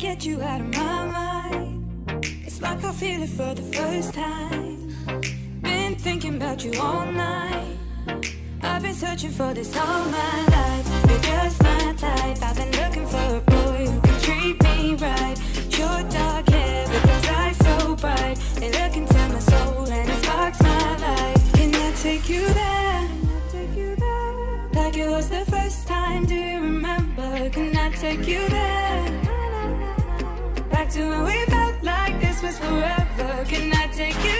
get you out of my mind. It's like I feel it for the first time. Been thinking about you all night. I've been searching for this all my life. You're just my But can I take you?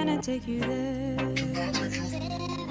Can I take you there?